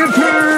Give her